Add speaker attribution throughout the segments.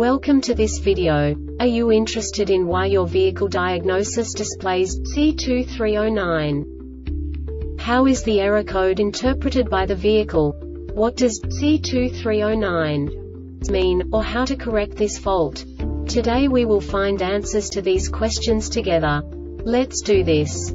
Speaker 1: Welcome to this video. Are you interested in why your vehicle diagnosis displays C2309? How is the error code interpreted by the vehicle? What does C2309 mean, or how to correct this fault? Today we will find answers to these questions together. Let's do this.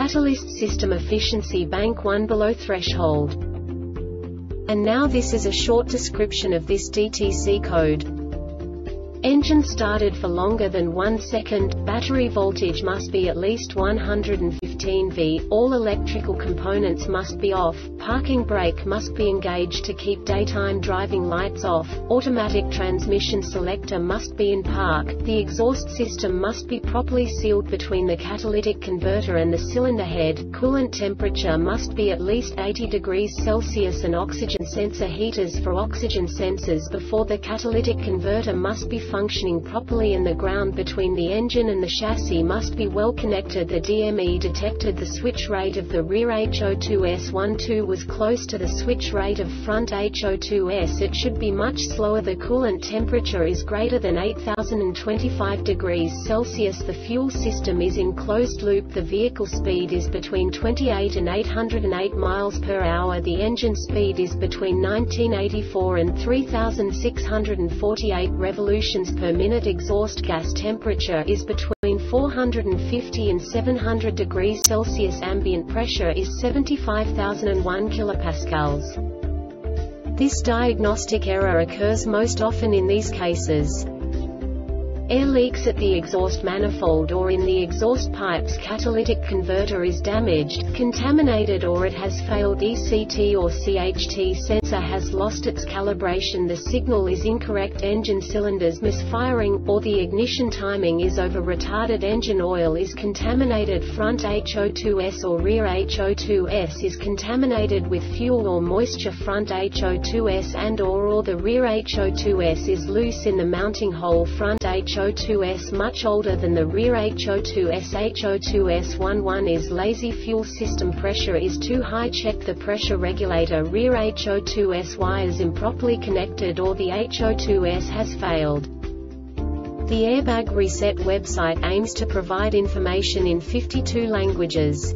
Speaker 1: catalyst system efficiency bank 1 below threshold. And now this is a short description of this DTC code. Engine started for longer than one second, battery voltage must be at least 150 18V, all electrical components must be off, parking brake must be engaged to keep daytime driving lights off, automatic transmission selector must be in park, the exhaust system must be properly sealed between the catalytic converter and the cylinder head, coolant temperature must be at least 80 degrees Celsius and oxygen sensor heaters for oxygen sensors before the catalytic converter must be functioning properly and the ground between the engine and the chassis must be well connected the DME detects the switch rate of the rear HO2S12 was close to the switch rate of front HO2S. It should be much slower. The coolant temperature is greater than 8025 degrees Celsius. The fuel system is in closed loop. The vehicle speed is between 28 and 808 miles per hour. The engine speed is between 1984 and 3648 revolutions per minute. Exhaust gas temperature is between 450 and 700 degrees Celsius. Ambient pressure is 75,001 kilopascals. This diagnostic error occurs most often in these cases. Air leaks at the exhaust manifold or in the exhaust pipe's catalytic converter is damaged, contaminated or it has failed. ECT or CHT sensor has lost its calibration. The signal is incorrect. Engine cylinders misfiring, or the ignition timing is over. Retarded engine oil is contaminated. Front HO2S or rear HO2S is contaminated with fuel or moisture. Front HO2S and or, or the rear HO2S is loose in the mounting hole. Front HO HO2S much older than the rear HO2S. HO2S11 is lazy fuel system pressure is too high. Check the pressure regulator. Rear HO2S wires improperly connected or the HO2S has failed. The Airbag Reset website aims to provide information in 52 languages.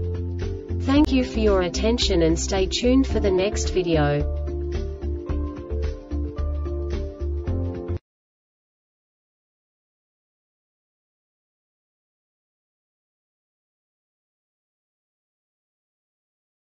Speaker 1: Thank you for your attention and stay tuned for the next video.